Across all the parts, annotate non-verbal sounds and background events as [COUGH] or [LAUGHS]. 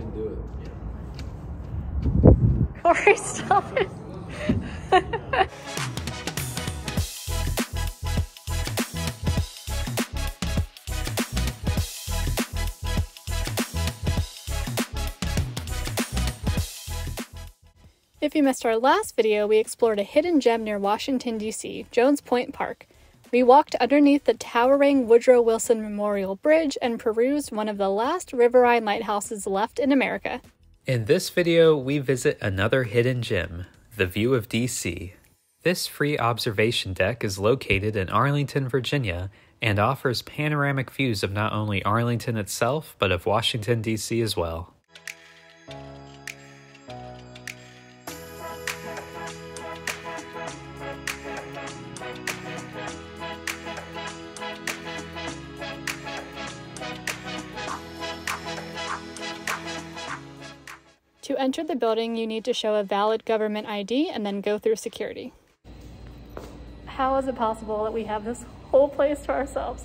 Couldn't do it. [LAUGHS] Corey, stop it. If you missed our last video, we explored a hidden gem near Washington, D.C., Jones Point Park. We walked underneath the towering Woodrow Wilson Memorial Bridge and perused one of the last riverine lighthouses left in America. In this video, we visit another hidden gem, the View of DC. This free observation deck is located in Arlington, Virginia, and offers panoramic views of not only Arlington itself, but of Washington, D.C. as well. To enter the building, you need to show a valid government ID and then go through security. How is it possible that we have this whole place to ourselves?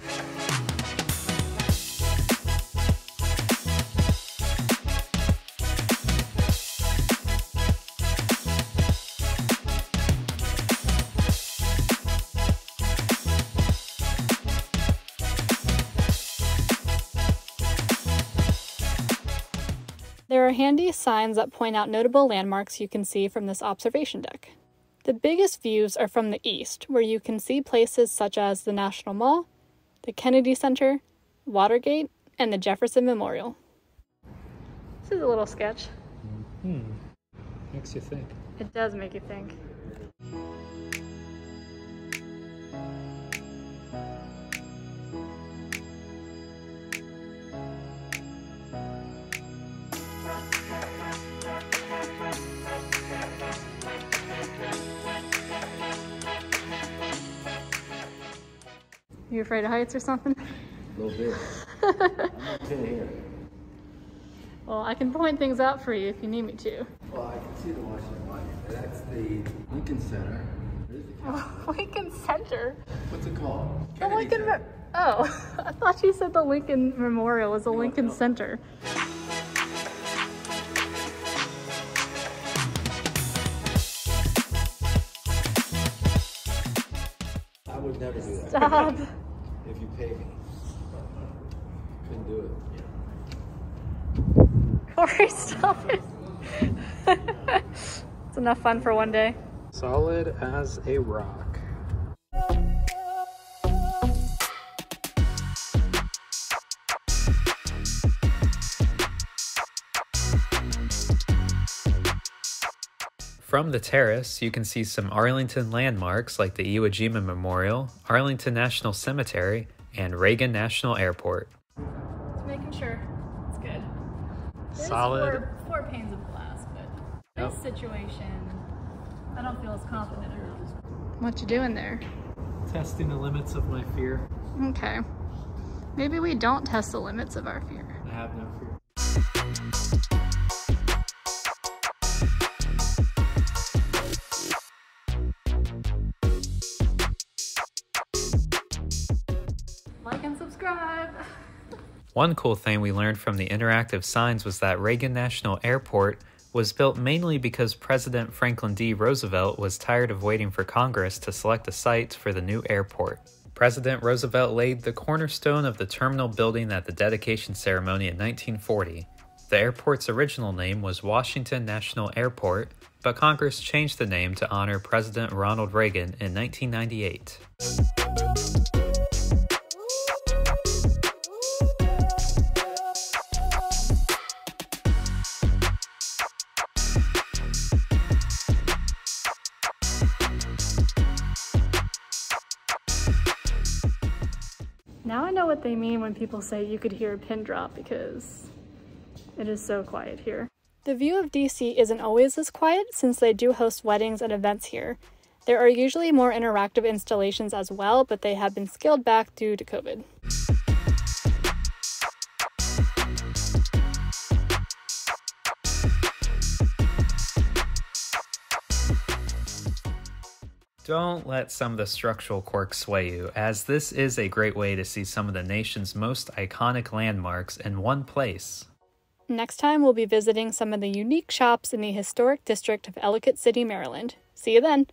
There are handy signs that point out notable landmarks you can see from this observation deck. The biggest views are from the east, where you can see places such as the National Mall, the Kennedy Center, Watergate, and the Jefferson Memorial. This is a little sketch. Hmm. Makes you think. It does make you think. You afraid of heights or something? A little bit. I'm okay here. Well, I can point things out for you if you need me to. Well, I can see the Washington Monument. That's the Lincoln Center. The oh, Lincoln Center? What's it called? The Kennedy Lincoln. Center. Oh, [LAUGHS] I thought you said the Lincoln Memorial was a Lincoln no. Center. I would never do that. Stop. If you pay me. Couldn't do it. [LAUGHS] Corey, stop it. [LAUGHS] it's enough fun for one day. Solid as a rock. From the terrace, you can see some Arlington landmarks like the Iwo Jima Memorial, Arlington National Cemetery, and Reagan National Airport. Just making sure it's good. There's Solid. Four, four panes of glass, but Yep. this situation, I don't feel as confident in. What you doing there? Testing the limits of my fear. Okay. Maybe we don't test the limits of our fear. I have no fear. One cool thing we learned from the interactive signs was that Reagan National Airport was built mainly because President Franklin D. Roosevelt was tired of waiting for Congress to select a site for the new airport. President Roosevelt laid the cornerstone of the terminal building at the dedication ceremony in 1940. The airport's original name was Washington National Airport, but Congress changed the name to honor President Ronald Reagan in 1998. Now I know what they mean when people say you could hear a pin drop because it is so quiet here. The view of DC isn't always this quiet since they do host weddings and events here. There are usually more interactive installations as well, but they have been scaled back due to COVID. Don't let some of the structural quirks sway you, as this is a great way to see some of the nation's most iconic landmarks in one place. Next time, we'll be visiting some of the unique shops in the historic district of Ellicott City, Maryland. See you then!